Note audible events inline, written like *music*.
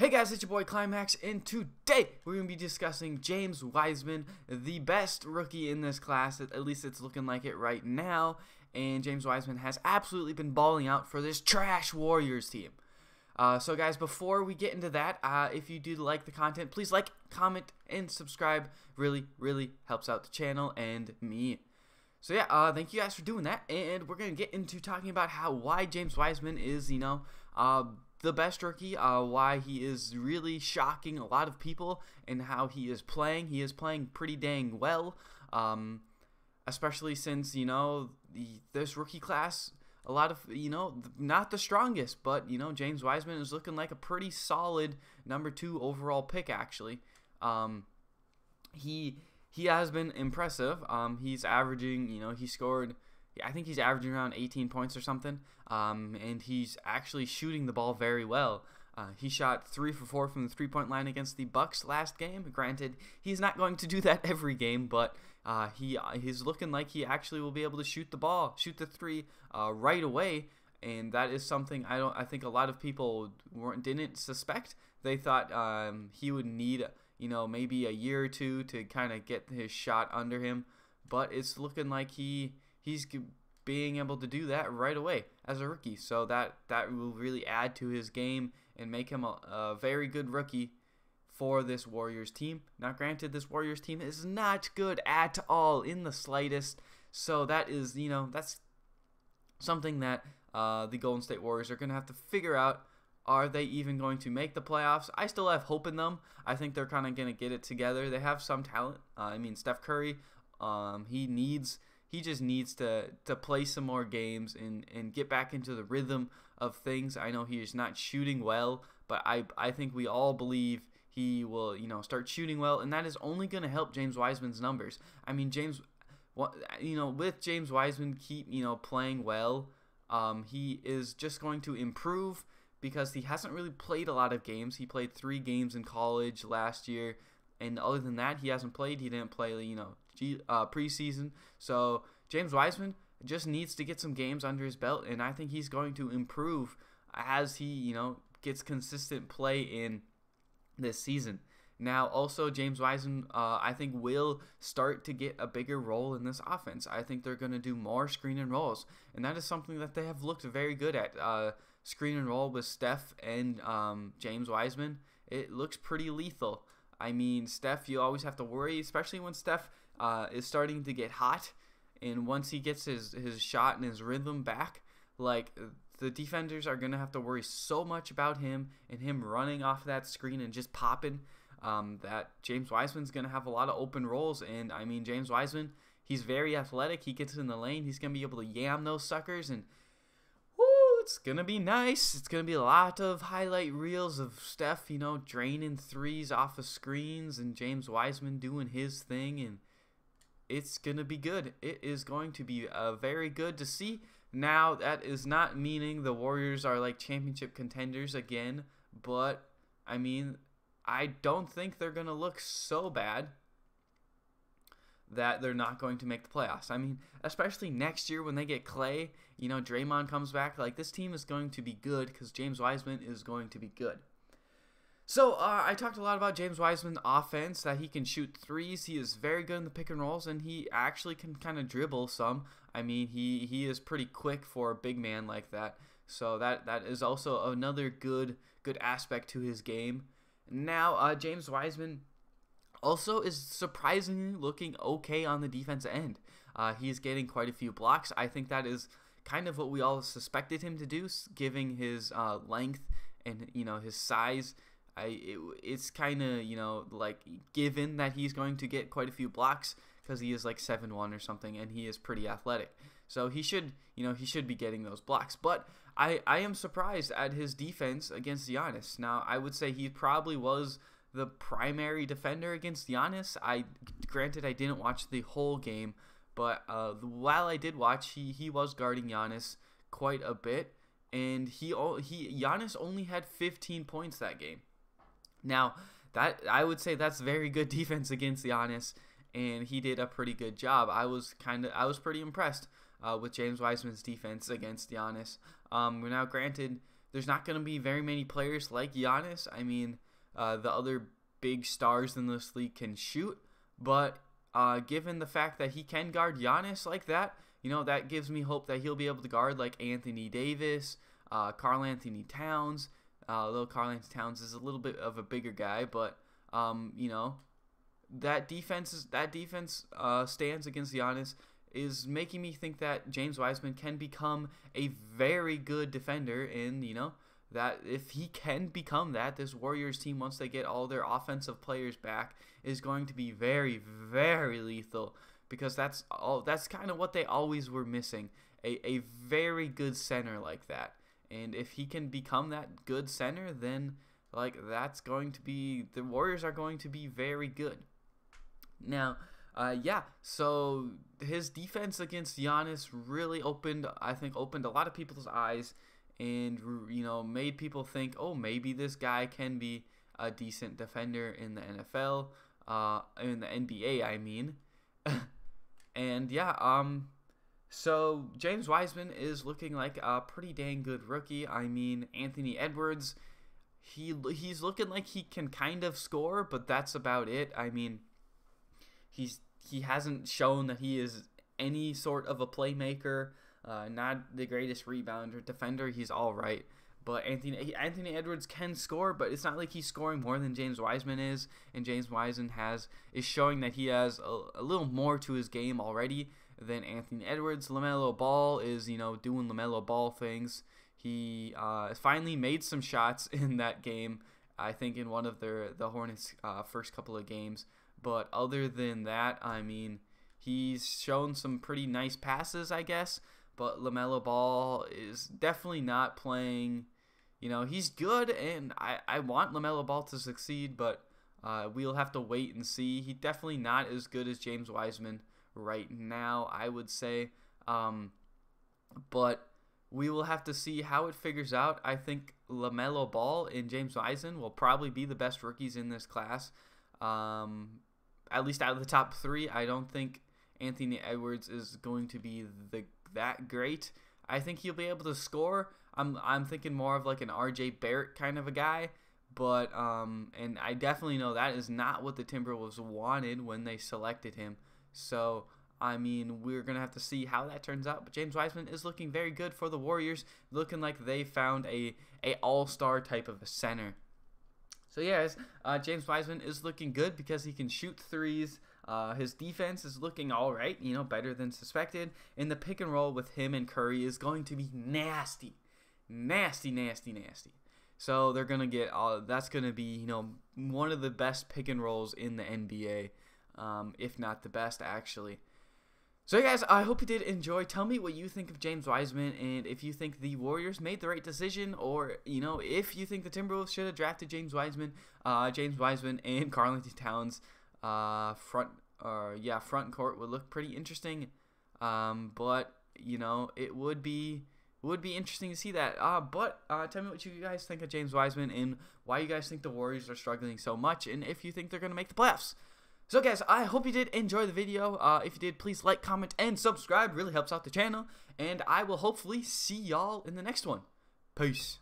Hey guys, it's your boy CliMax, and today we're going to be discussing James Wiseman, the best rookie in this class, at least it's looking like it right now, and James Wiseman has absolutely been balling out for this trash Warriors team. Uh, so guys, before we get into that, uh, if you do like the content, please like, comment, and subscribe. Really, really helps out the channel and me. So yeah, uh, thank you guys for doing that, and we're going to get into talking about how why James Wiseman is, you know, uh, the best rookie, uh, why he is really shocking a lot of people, and how he is playing. He is playing pretty dang well, um, especially since you know the, this rookie class. A lot of you know not the strongest, but you know James Wiseman is looking like a pretty solid number two overall pick. Actually, um, he he has been impressive. Um, he's averaging, you know, he scored I think he's averaging around 18 points or something, um, and he's actually shooting the ball very well. Uh, he shot three for four from the three-point line against the Bucks last game. Granted, he's not going to do *laughs* that every game, but uh, he he's looking like he actually will be able to shoot the ball, shoot the three uh, right away, and that is something I don't. I think a lot of people weren't didn't suspect. They thought um, he would need you know maybe a year or two to kind of get his shot under him, but it's looking like he he's being able to do that right away as a rookie. So that that will really add to his game and make him a, a very good rookie for this Warriors team. Now, granted, this Warriors team is not good at all in the slightest. So that is, you know, that's something that uh, the Golden State Warriors are going to have to figure out. Are they even going to make the playoffs? I still have hope in them. I think they're kind of going to get it together. They have some talent. Uh, I mean, Steph Curry, um, he needs he just needs to to play some more games and and get back into the rhythm of things. I know he is not shooting well, but I I think we all believe he will you know start shooting well, and that is only going to help James Wiseman's numbers. I mean James, you know with James Wiseman keep you know playing well, um, he is just going to improve because he hasn't really played a lot of games. He played three games in college last year, and other than that, he hasn't played. He didn't play you know uh, preseason. So James Wiseman just needs to get some games under his belt, and I think he's going to improve as he, you know, gets consistent play in this season. Now, also, James Wiseman, uh, I think, will start to get a bigger role in this offense. I think they're going to do more screen and rolls, and that is something that they have looked very good at. Uh, screen and roll with Steph and um, James Wiseman, it looks pretty lethal. I mean, Steph, you always have to worry, especially when Steph uh, is starting to get hot, and once he gets his his shot and his rhythm back, like the defenders are gonna have to worry so much about him and him running off that screen and just popping. Um, that James Wiseman's gonna have a lot of open roles, and I mean James Wiseman, he's very athletic. He gets in the lane, he's gonna be able to yam those suckers and it's gonna be nice. It's gonna be a lot of highlight reels of Steph, you know, draining threes off of screens and James Wiseman doing his thing and it's going to be good. It is going to be uh, very good to see. Now, that is not meaning the Warriors are like championship contenders again, but I mean, I don't think they're going to look so bad that they're not going to make the playoffs. I mean, especially next year when they get Clay, you know, Draymond comes back, like this team is going to be good because James Wiseman is going to be good. So uh, I talked a lot about James Wiseman's offense that he can shoot threes. He is very good in the pick and rolls, and he actually can kind of dribble some. I mean, he he is pretty quick for a big man like that. So that that is also another good good aspect to his game. Now uh, James Wiseman also is surprisingly looking okay on the defense end. Uh, he's getting quite a few blocks. I think that is kind of what we all suspected him to do, giving his uh, length and you know his size. I it, it's kind of you know like given that he's going to get quite a few blocks because he is like seven one or something and he is pretty athletic. So he should you know he should be getting those blocks. But I I am surprised at his defense against Giannis. Now I would say he probably was the primary defender against Giannis. I granted I didn't watch the whole game, but uh, while I did watch, he he was guarding Giannis quite a bit, and he he Giannis only had 15 points that game. Now, that I would say that's very good *laughs* defense against Giannis, and he did a pretty good job. I was kind of I was pretty impressed uh, with James Wiseman's defense against Giannis. Um, now, granted, there's not going to be very many players like Giannis. I mean, uh, the other big stars in this league can shoot, but uh, given the fact that he can guard Giannis like that, you know, that gives me hope that he'll be able to guard like Anthony Davis, uh, Karl-Anthony Towns. Uh, although Karl-Anthony Towns is a little bit of a bigger guy, but um, you know, that defense is that defense uh, stands against Giannis is making me think that James Wiseman can become a very good defender and you know that if he can become that this Warriors team once they get all their offensive players back is going to be very very lethal because that's all that's kind of what they always were missing a, a very good center like that and if he can become that good center then like that's going to be the Warriors are going to be very good now uh, yeah, so his defense against Giannis really opened, I think, opened a lot of people's eyes and, you know, made people think, oh, maybe this guy can be a decent defender in the NFL, uh, in the NBA, I mean. *laughs* and yeah, um, so James Wiseman is looking like a pretty dang good rookie. I mean, Anthony Edwards, he he's looking like he can kind of score, but that's about it. I mean, He's he hasn't shown that he is any sort of a playmaker. Uh, not the greatest rebounder, defender. He's all right. But Anthony Anthony Edwards can score, but it's not like he's scoring more than James Wiseman is, and James Wiseman has is showing that he has a, a little more to his game already than Anthony Edwards. LaMelo Ball is you know doing LaMelo Ball things. He uh, finally made some shots *laughs* in that game. I think in one of their the Hornets' uh, first couple of games. But other than that, I mean, he's shown some pretty nice passes, I guess. But LaMelo Ball is definitely not playing. You know, he's good, and I, I want LaMelo Ball to succeed, but uh, we'll have to wait and see. He's definitely not as good as James Wiseman right now, I would say. Um, but we will have to see how it figures out. I think LaMelo Ball and James Wiseman will probably be the best rookies in this class. Um, at least out of the top three, I don't think Anthony Edwards is going to be the that great. I think he'll be able to score. I'm I'm thinking more of like an RJ Barrett kind of a guy, but um and I definitely know that is not what the Timberwolves wanted when they selected him. So I mean, we're gonna have to see how that turns out. But James Wiseman is looking very good for the Warriors, looking like they found a a All Star type of a center. So yes, uh, James Wiseman is looking good because he can shoot threes. Uh, his defense is looking all right, you know, better than suspected. And the pick and roll with him and Curry is going to be nasty, nasty, nasty, nasty. So they're gonna get all. That's gonna be you know one of the best pick and rolls in the NBA, um, if not the best actually. So, guys, I hope you did enjoy. Tell me what you think of James Wiseman and if you think the Warriors made the right decision or, you know, if you think the Timberwolves should have drafted James Wiseman, uh, James Wiseman *laughs* and Karl-Anthony Towns uh, front, or yeah, front court would look pretty interesting. Um, but, you know, it would be would be interesting to see that. Uh, but uh, tell me what you guys think of James Wiseman and why you guys think the Warriors are struggling so much and if you think they're going to make the playoffs. So guys, I hope you did enjoy the video. Uh, if you did, please like, comment, and subscribe. Really helps out the channel. And I will hopefully see y'all in the next one. Peace.